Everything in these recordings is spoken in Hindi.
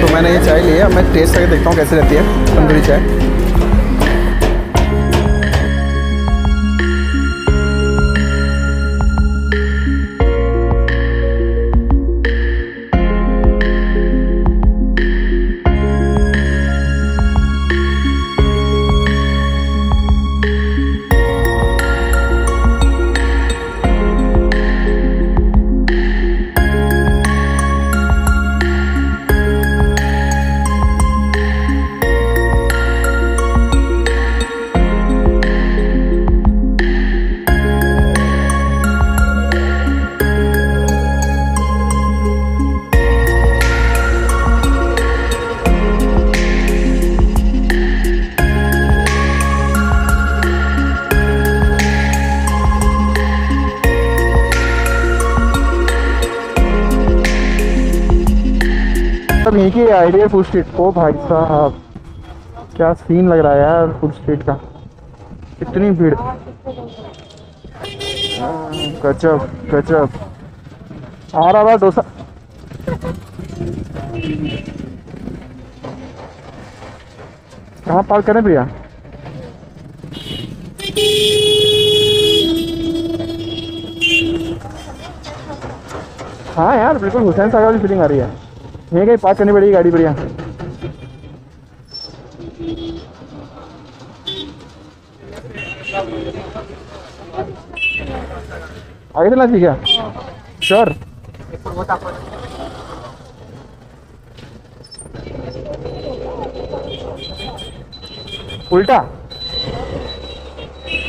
तो मैंने ये चाय ली है। अब मैं टेस्ट करके देखता हूँ कैसे रहती है। तंदूरी चाय। की आइडिया फ़ूड स्ट्रीट को भाई साहब, क्या सीन लग रहा है यार फ़ूड स्ट्रीट का? इतनी भीड़। गजब गजब। आ रहा डोसा। कहाँ पार्क करें भैया? हाँ यार, बिल्कुल हुसैन सागर वाली फीलिंग आ रही है। यहीं कहीं पार्क करनी पड़ेगी गाड़ी बढ़िया। आगे चलना चाहिए क्या? श्योर उल्टा।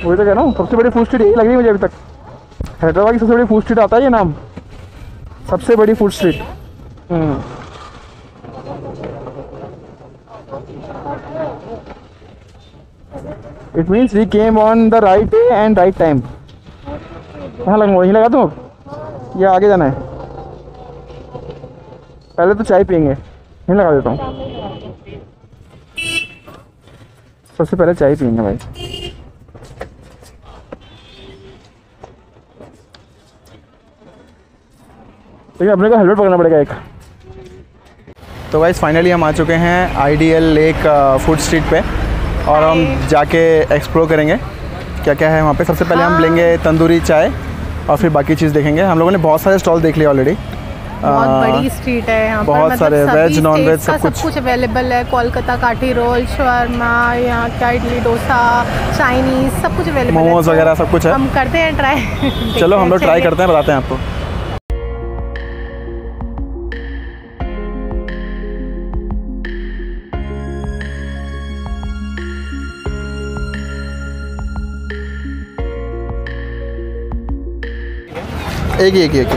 वही तो हूँ, सबसे बड़ी फ़ूड स्ट्रीट यही लग रही मुझे अभी तक। हैदराबाद की सबसे बड़ी फ़ूड स्ट्रीट आता है ये नाम। सबसे बड़ी food street it means we came on the right end right time कहाँ लगा, वहीं लगा दूँ? अब या आगे जाना है। पहले तो चाय पियेंगे। यहीं लगा देता हूँ। सबसे पहले चाय पियेंगे भाई। देखिए, अपने को हेलमेट पकड़ना पड़ेगा एक। तो गाइस फाइनली हम आ चुके हैं आईडीएल लेक फ़ूड स्ट्रीट पे। और हम जाके एक्सप्लोर करेंगे क्या क्या है वहाँ पे। सबसे पहले हाँ। हम लेंगे तंदूरी चाय और फिर बाकी चीज़ देखेंगे। हम लोगों ने बहुत सारे स्टॉल देख लिए ऑलरेडी बहुत बड़ी स्ट्रीट है यहाँ पर। बहुत मतलब सारे वेज, नॉन वेज, सब कुछ। सब कुछ। अवेलेबल है। कोलकाता काठी रोल शर्मा यहाँ क्या इडली डोसा चाइनीज़ सब कुछ अवेलेबल है। मोमोज तो वगैरह सब कुछ है। हम करते हैं ट्राई चलो हम लोग ट्राई करते हैं बताते हैं आपको। एक ही एक ही एक ही।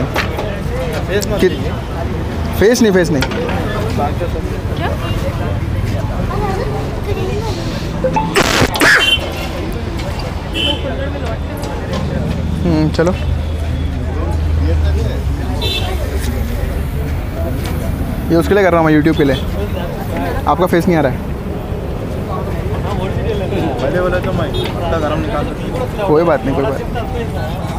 फेस नहीं फेस नहीं। हम्म चलो। ये उसके लिए कर रहा हूँ मैं यूट्यूब के लिए। आपका फेस नहीं आ रहा है। पहले गरम निकाल कोई बात नहीं कोई बात नहीं।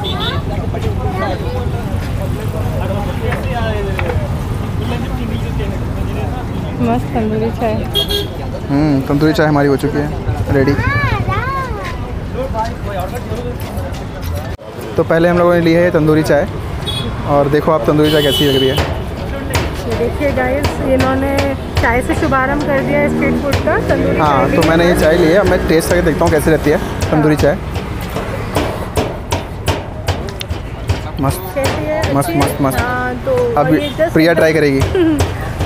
मस्त तंदूरी चाय। हम्म तंदूरी चाय हमारी हो चुकी है रेडी तो पहले हम लोगों ने ली है तंदूरी चाय और देखो आप तंदूरी चाय कैसी लग रही है। देखिए गाइस इन्होंने चाय से शुभारंभ कर दिया स्ट्रीट फ़ूड का तंदूरी हाँ तो मैंने ये चाय ली है अब मैं टेस्ट करके देखता हूँ कैसी रहती है तंदूरी चाय मस्त कैसी है मस्त, मस्त, मस्त। हाँ तो अब प्रिया ट्राई करेगी।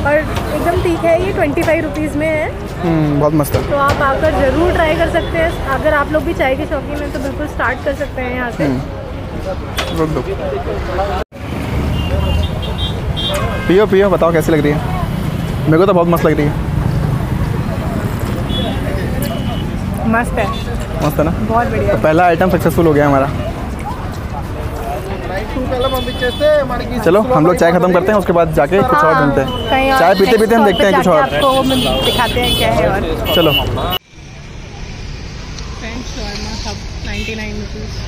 और एकदम ठीक है ये ट्वेंटी फाइव रुपीज़ में है। हम्म, बहुत मस्त है। तो आप आकर ज़रूर ट्राई कर सकते हैं। अगर आप लोग भी चाय के शौकीन हैं तो बिल्कुल स्टार्ट कर सकते हैं यहाँ से। हम्म। पियो पियो बताओ कैसी लग रही है? मेरे को तो बहुत मस्त लग रही है। मस्त है। मस्त है ना? बहुत बढ़िया। तो पहला आइटम सक्सेसफुल हो गया हमारा। चलो हम लोग चाय खत्म करते हैं उसके बाद जाके कुछ और ढूंढते हैं। चाय पीते पीते हम देखते हैं कुछ और। आपको वो मिल- दिखाते हैं क्या है और चलो। फ्रेंच शॉर्मा सब 99 रुपीस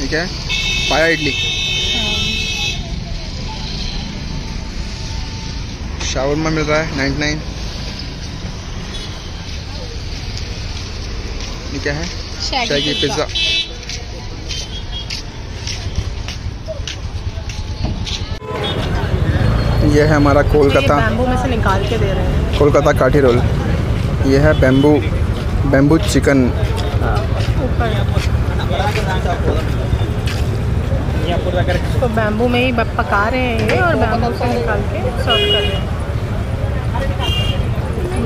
ठीक है? पाया इडली। शावरमा मिल रहा है नाइन्टी नाइन ये क्या है? शाही पिज़्ज़ा ये है हमारा कोलकाता। बैम्बू में से निकाल के दे रहे हैं। कोलकाता काठी रोल। ये है बेम्बू बेम्बू चिकन तो बैम्बू में ही पका रहे हैं ये और बैम्बू से निकाल के सर्व कर रहे हैं।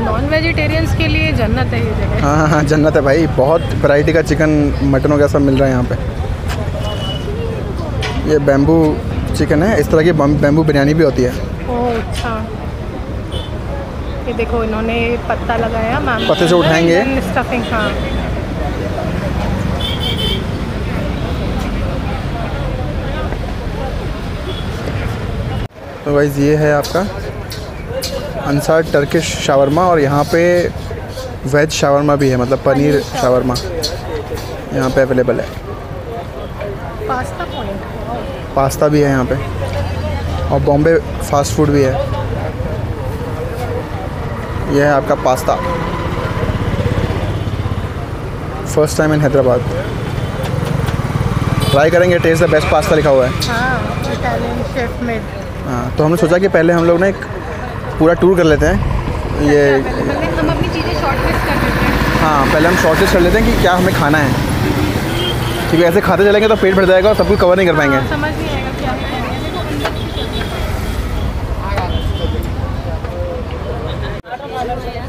नॉन वेजिटेरियंस के लिए जन्नत है ये जगह। हाँ हाँ हाँ जन्नत है भाई। बहुत वैरायटी का चिकन मटन वगैरह सब मिल रहा है यहाँ पे। ये बेम्बू चिकन है। इस तरह की बम- बेम्बू बिरयानी भी होती है। अच्छा। ये देखो इन्होंने पत्ता लगाया मैम पत्ते से उठाएँगे। स्टफिंग हाँ। तो वाइज ये है आपका अंसार टर्किश शावरमा और यहाँ पे वेज शावरमा भी है मतलब पनीर शावरमा यहाँ पे अवेलेबल है। पास्ता पॉइंट पास्ता भी है यहाँ पे। और बॉम्बे फास्ट फ़ूड भी है। यह है आपका pasta. First time in Hyderabad. Try करेंगे टेस्ट द बेस्ट पास्ता लिखा हुआ है। हाँ हाँ तो हमने सोचा कि पहले हम लोग ना एक पूरा टूर कर लेते हैं। ये हम अपनी चीज़ें शॉर्ट लिस्ट कर देते हैं। हाँ पहले हम शॉर्ट लिस्ट कर लेते हैं कि क्या हमें खाना है। क्योंकि ऐसे खाते चलेंगे तो पेट भर जाएगा और सब कुछ कवर नहीं कर पाएँगे। हाँ, समझ नहीं आएगा क्या खाएँगे।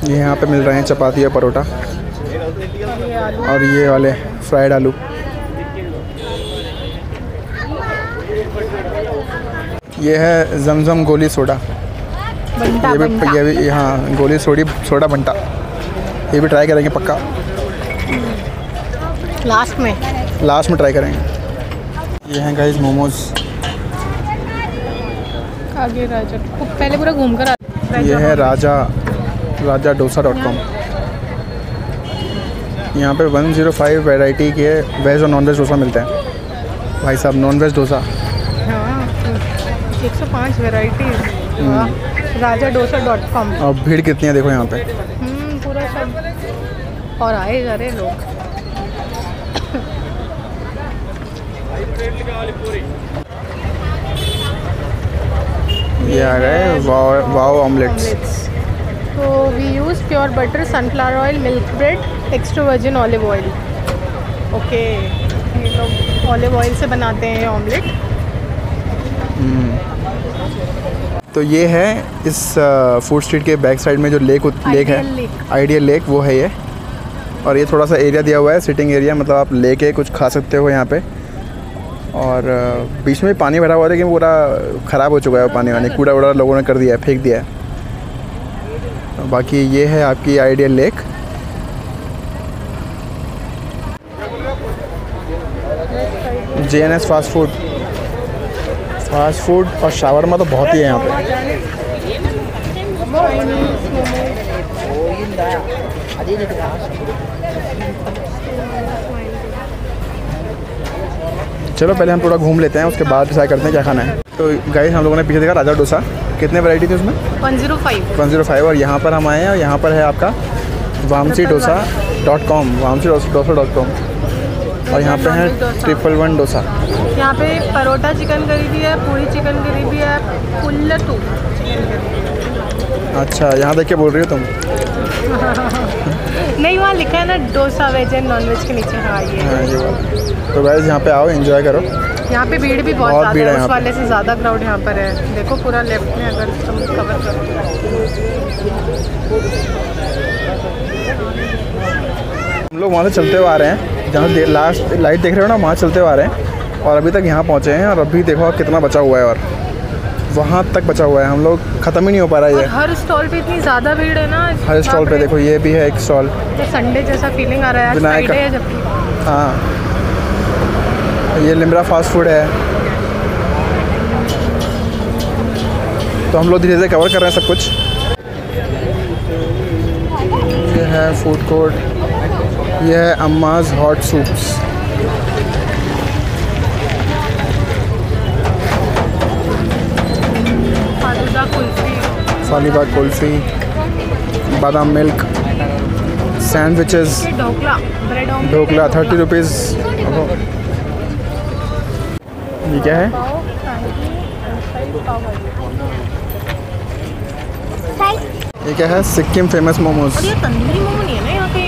ये यहाँ पे मिल रहे हैं चपाती और परोठा। और ये वाले फ्राइड आलू। ये है जमजम गोली सोडा। ये भी ये भी हाँ गोली सोडी सोडा बंटा। ये भी ट्राई करेंगे पक्का। लास्ट में। लास्ट में ट्राई करेंगे। ये हैं गाइस मोमोज आगे राजा। पहले पूरा घूम कर ये है राजा। राजा डोसा डॉट कॉम यहाँ पे 105 वैरायटी के वेज और नॉन वेज डोसा मिलते हैं। भाई साहब नॉन वेज डोसा। हाँ एक सौ पाँच variety Raja dosa dot com और भीड़ कितनी है देखो यहाँ पे। पूरा सब। और आए जा रहे लोग। ये आ गए वाव ऑमलेट्स ऑमलेट्स तो we use pure butter sunflower oil milk bread extra virgin olive oil okay ये लोग ऑलिव ऑयल से बनाते हैं ऑमलेट तो ये है इस फ़ूड स्ट्रीट के बैक साइड में जो लेक लेक है. आइडियल लेक वो है ये. और ये थोड़ा सा एरिया दिया हुआ है सिटिंग एरिया मतलब आप लेके कुछ खा सकते हो यहाँ पे. और बीच में पानी भरा हुआ है लेकिन पूरा ख़राब हो चुका है वो पानी वानी. कूड़ा वूड़ा लोगों ने कर दिया है फेंक दिया है. बाकी ये है आपकी ideal lake. J N S fast food fast food और शावरमा तो बहुत ही है यहाँ पे। चलो पहले हम थोड़ा घूम लेते हैं, उसके बाद डिसाइड करते हैं क्या खाना है। तो गाइस हम लोगों ने पीछे देखा राजा डोसा। कितने वैरायटी थी उसमें? One zero five. One zero five और यहाँ पर हम आए हैं और यहाँ पर है आपका Vamsi dosa dot com Vamsi dosa dot com. और यहाँ पे है ट्रिपल वन डोसा। यहाँ पे परोठा चिकन करी भी है पूरी चिकन करी भी है पुल्लटू अच्छा यहाँ देख के बोल रही हो तुम। नहीं वहाँ लिखा है ना dosa veg and non veg के नीचे। हाँ ये। हाँ ये तो गाइस यहाँ पे आओ एंजॉय करो। यहाँ पे भीड़ भी बहुत बहुत ज़्यादा है उस वाले से ज़्यादा क्राउड यहाँ पर है। देखो पूरा लेफ़्ट में अगर तुम कवर करो। हम लोग वहाँ से चलते हुए आ रहे हैं। जहाँ लास्ट लाइट देख रहे हो ना वहाँ चलते हुए आ रहे हैं। और अभी तक यहाँ पहुँचे हैं और अभी देखो कितना बचा हुआ है और वहाँ तक बचा हुआ है। हम लोग ख़त्म ही नहीं हो पा रहा है हर स्टॉल पे इतनी ज़्यादा भीड़ है ना हर स्टॉल पे देखो ये भी है एक स्टॉल तो संडे जैसा फीलिंग आ रहा है विनायक हाँ। ये लिमरा फास्ट फ़ूड है। तो हम लोग धीरे धीरे कवर कर रहे हैं सब कुछ। ये है फ़ूड कोर्ट ये है अम्माज हॉट सूप्स फालूदा कुल्फी बादाम milk sandwiches dhokla dhokla thirty rupees ये क्या है? ये क्या है? सिक्किम फ़ेमस मोमोज तंदूरी मोमो नहीं है ना यहाँ पे?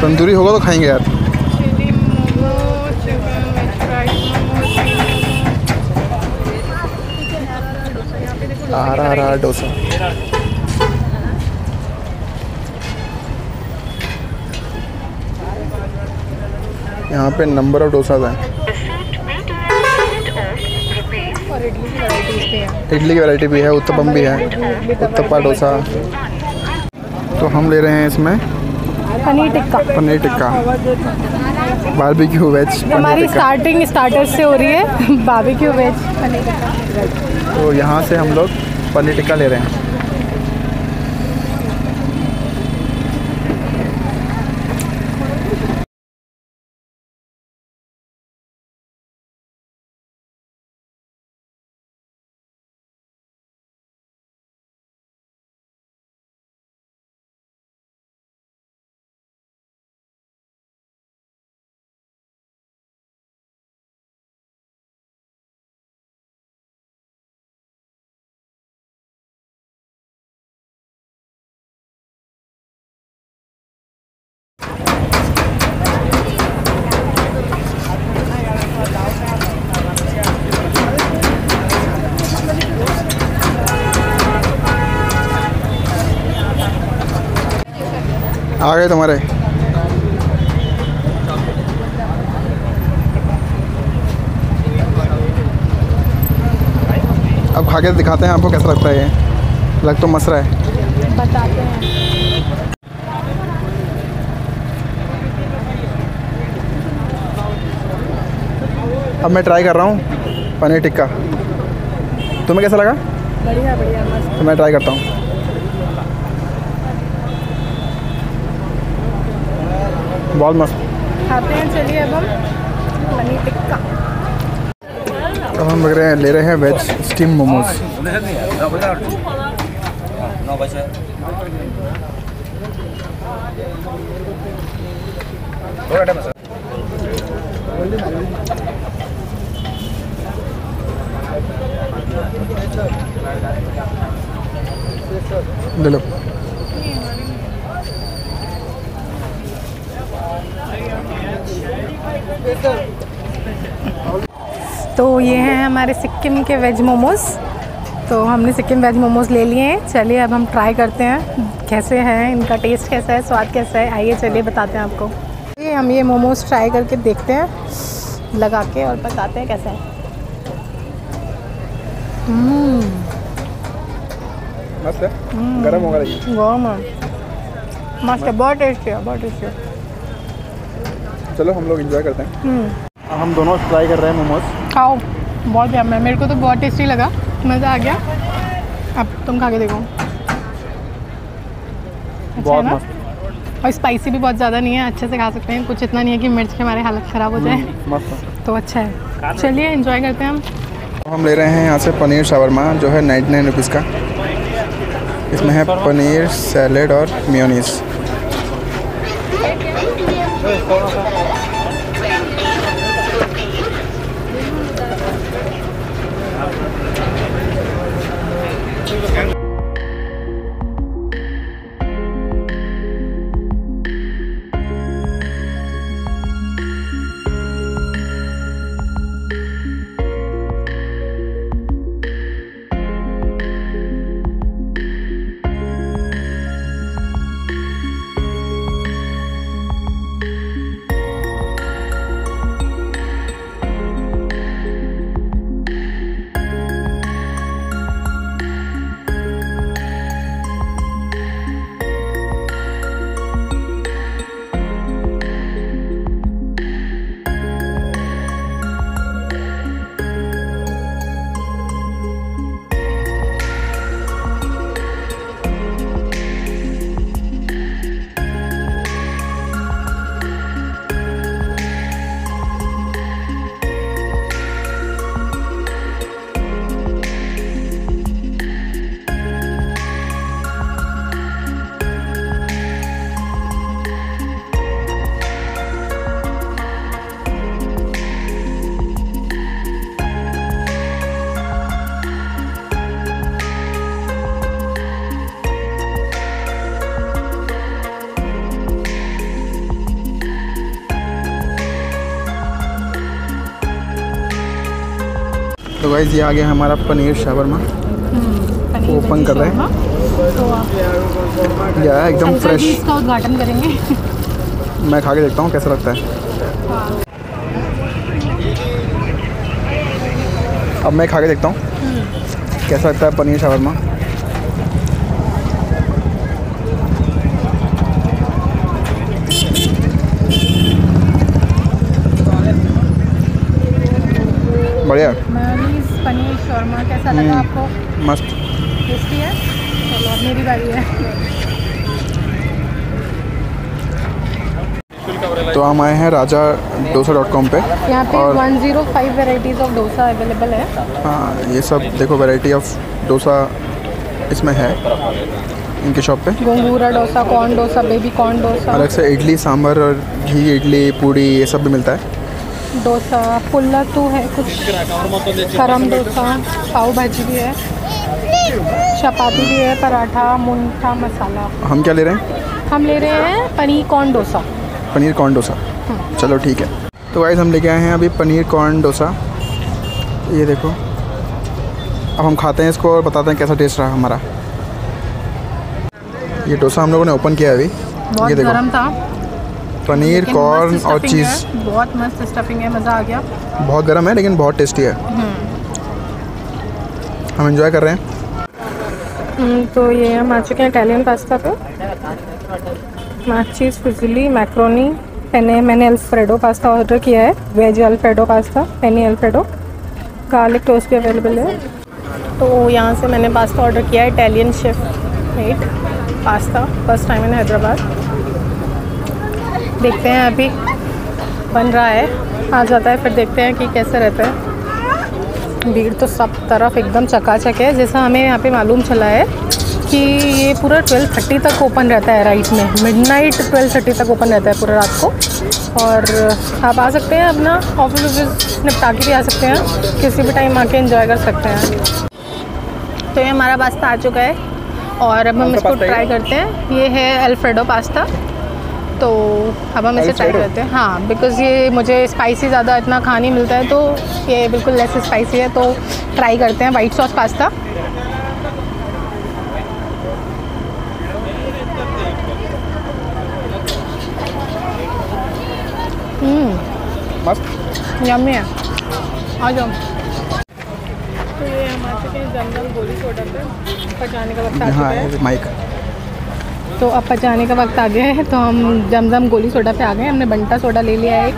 तंदूरी होगा तो खाएँगे यार। Chilli momo chicken veg fried momo. यहाँ पे देखो आ रहा रहा डोसा। यहाँ पे नंबर ऑफ़ डोसाज हैं और इडली की वैराइटीज भी हैं। की वैरायटी भी है उत्तपम भी है उत्तपा डोसा। तो हम ले रहे हैं इसमें पनीर टिक्का। पनीर टिक्का। बारबेक्यू वेज हमारी स्टार्टिंग स्टार्टर से हो रही है बारबेक्यू वेज पनीर टिक्का। तो यहाँ से हम लोग पनीर टिक्का ले रहे हैं। आ गए तुम्हारे। अब खा के दिखाते हैं आपको कैसा लगता है ये। लग तो मस रहा है। बताते हैं। अब मैं ट्राई कर रहा हूँ पनीर टिक्का। तुम्हें कैसा लगा? बढ़िया बढ़िया मस्त। तो मैं ट्राई करता हूँ। बहुत मस्त। खाते हैं चलिए अब हम पनीर टिक्का। अब हम लग रहे हैं ले रहे हैं वेज स्टीम मोमोज ले लो। तो ये हैं हमारे सिक्किम के वेज मोमोज़। तो हमने सिक्किम वेज मोमोज़ ले लिए हैं। चलिए अब हम ट्राई करते हैं कैसे हैं इनका टेस्ट कैसा है स्वाद कैसा है। आइए चलिए बताते हैं आपको। ये हम ये मोमोज़ ट्राई करके देखते हैं लगा के और बताते हैं कैसा है। मस्त है? गर्म होगा गरम है। मस्त है बहुत टेस्टी है बहुत टेस्टी है। चलो हम लोग इंजॉय करते हैं। हम्म, हम दोनों ट्राई कर रहे हैं मोमोज खाओ। बहुत यम है मेरे को तो बहुत टेस्टी लगा। मज़ा आ गया। अब तुम खा के देखो। अच्छा बहुत है ना? मस्त। और स्पाइसी भी बहुत ज़्यादा नहीं है। अच्छे से खा सकते हैं। कुछ इतना नहीं है कि मिर्च के हमारे हालत ख़राब हो जाए। मस्त। तो अच्छा है। चलिए एंजॉय करते हैं हम। हम ले रहे हैं यहाँ से पनीर शावरमा जो है नाइन्टी नाइन रुपीज़ का। इसमें है पनीर सैलेड और गाइस ये आ गया हमारा पनीर शावरमा ओपन कर रहे हैं। तो है एकदम फ्रेश इसका उद्घाटन करेंगे। मैं खा के देखता हूँ कैसा लगता है। अब मैं खा के देखता हूँ। कैसा लगता है पनीर शावरमा बढ़िया मेयोनीज पनीर शोरमा कैसा लगा हम्म। आपको? मस्त। टेस्टी है? चलो अब मेरी बारी है। तो हम आए हैं राजा डोसा डॉट कॉम पे यहाँ पे और 105 वेराइटीज़ ऑफ़ डोसा अवेलेबल है। हाँ ये सब देखो वैरायटी ऑफ़ डोसा इसमें है इनकी शॉप पे। Gongura dosa corn dosa baby corn dosa. अलग से इडली सांभर और घी इडली पूड़ी ये सब भी मिलता है। डोसा पुल्लतू है कुछ गरम डोसा पाव भाजी भी है चपाती भी है पराठा मुंठा मसाला। हम क्या ले रहे हैं? हम ले रहे हैं पनीर कॉर्न डोसा। पनीर कॉर्न डोसा। चलो ठीक है। तो वाइज हम लेके आए हैं अभी पनीर कॉर्न डोसा। ये देखो। अब हम खाते हैं इसको और बताते हैं कैसा टेस्ट रहा हमारा। ये डोसा हम लोगों ने ओपन किया है अभी। बहुत ये देखो। गर्म था। पनीर कॉर्न और चीज़। बहुत मस्त स्टफिंग है मज़ा आ गया। बहुत गर्म है लेकिन बहुत टेस्टी है। हम इंजॉय कर रहे हैं। हम्म, तो ये हम आ चुके हैं इटालियन पास्ता पे। चीज़ फुजिली मैक्रोनी पेने मैंने अल्फ्रेडो पास्ता ऑर्डर किया है। Veg alfredo pasta penne alfredo garlic toast भी अवेलेबल है। तो यहाँ से मैंने पास्ता ऑर्डर किया है Italian chef made pasta first time in Hyderabad देखते हैं अभी। बन रहा है। आ जाता है फिर देखते हैं कि कैसे रहता है। भीड़ तो सब तरफ़ एकदम चकाचक है। जैसा हमें यहाँ पे मालूम चला है कि ये पूरा 12:30 तक ओपन रहता है राइट में। मिडनाइट 12:30 तक ओपन रहता है पूरा रात को। और आप आ सकते हैं अपना ऑफ़िस ऑफ़िस निपटा के भी आ सकते हैं। किसी भी टाइम आके एंजॉय कर सकते हैं। तो ये हमारा पास्ता आ चुका है। और अब हम इसको ट्राई करते हैं। ये है अल्फ्रेडो पास्ता तो अब हम इसे ट्राई करते हैं। हाँ बिकॉज़ ये मुझे स्पाइसी ज़्यादा इतना खा नहीं मिलता है तो ये बिल्कुल लेस स्पाइसी है तो ट्राई करते हैं वाइट सॉस पास्ता मस्त। यम्मी है। आ जाओ। तो ये हम आ चुके हैं जमजम गोली सोडा पे पचाने का वक्त आ चुका हाँ। है माइक तो अब पचाने का वक्त आ गया है तो हम जमजम गोली सोडा पे आ गए हमने बंटा सोडा ले लिया है एक।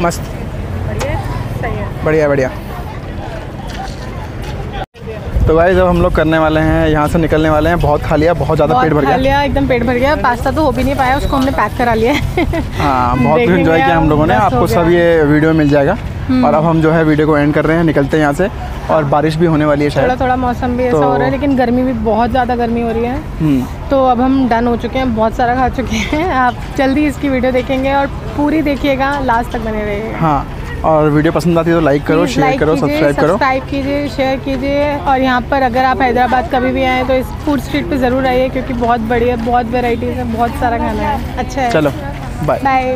मस्त। बढ़िया? सही बढ़िया बढ़िया। तो भाई जब हम लोग करने वाले हैं यहाँ से निकलने वाले हैं। बहुत खा लिया बहुत ज़्यादा पेट भर गया। लिया एकदम पेट भर गया। पास्ता तो हो भी नहीं पाया उसको हमने पैक करा लिया हाँ। बहुत इन्जॉय किया हम लोगों ने। आपको सब ये वीडियो मिल जाएगा। और अब हम जो है वीडियो को एंड कर रहे हैं निकलते हैं यहाँ से। और बारिश भी होने वाली है थोड़ा शायद। थोड़ा मौसम भी ऐसा तो- हो रहा है लेकिन गर्मी भी बहुत ज़्यादा गर्मी हो रही है। हम्म, तो अब हम डन हो चुके हैं बहुत सारा खा चुके हैं। आप जल्दी इसकी वीडियो देखेंगे और पूरी देखिएगा लास्ट तक बने रहिएगा हाँ और वीडियो पसंद आती है तो लाइक करो शेयर करो सब्सक्राइब करो। सब्सक्राइब कीजिए शेयर कीजिए। और यहाँ पर अगर आप हैदराबाद कभी भी आएँ तो इस फ़ूड स्ट्रीट पे ज़रूर आइए क्योंकि बहुत बढ़िया बहुत वेराइटीज़ है बहुत सारा खाना है। अच्छा है। चलो बाय बाय